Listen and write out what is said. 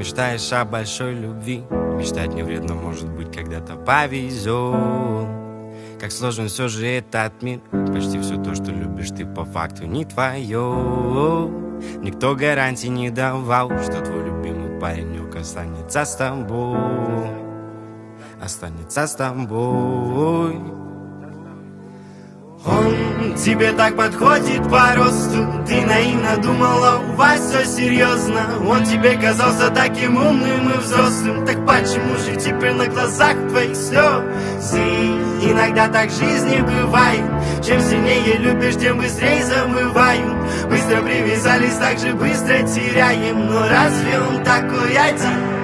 Мечтаешь о большой любви. Мечтать не вредно, может быть, когда-то повезет. Как сложен все же этот мир. Почти все то, что любишь ты по факту не твое Никто гарантии не давал, что твой любимый паренек останется с тобой. Останется с тобой. Он тебе так подходит по росту Ты рано Думала, у вас все серьезно Он тебе казался таким умным и взрослым. Так почему же теперь на глазах твоих слезы? Иногда так в жизни бывает. Чем сильнее любишь, тем быстрее замывают Быстро привязались, так же быстро теряем. Но разве он такой один?